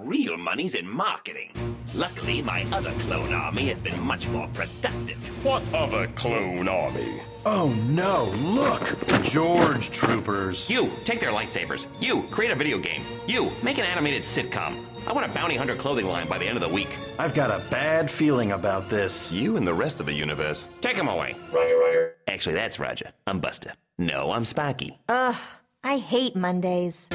real money's in marketing. Luckily, my other clone army has been much more productive. What other clone army? Oh no, look! George Troopers. You, take their lightsabers. You, create a video game. You, make an animated sitcom. I want a bounty hunter clothing line by the end of the week. I've got a bad feeling about this. You and the rest of the universe. Take them away. Roger, Roger. Actually, that's Roger. I'm Buster. No, I'm Spocky. Ugh, I hate Mondays.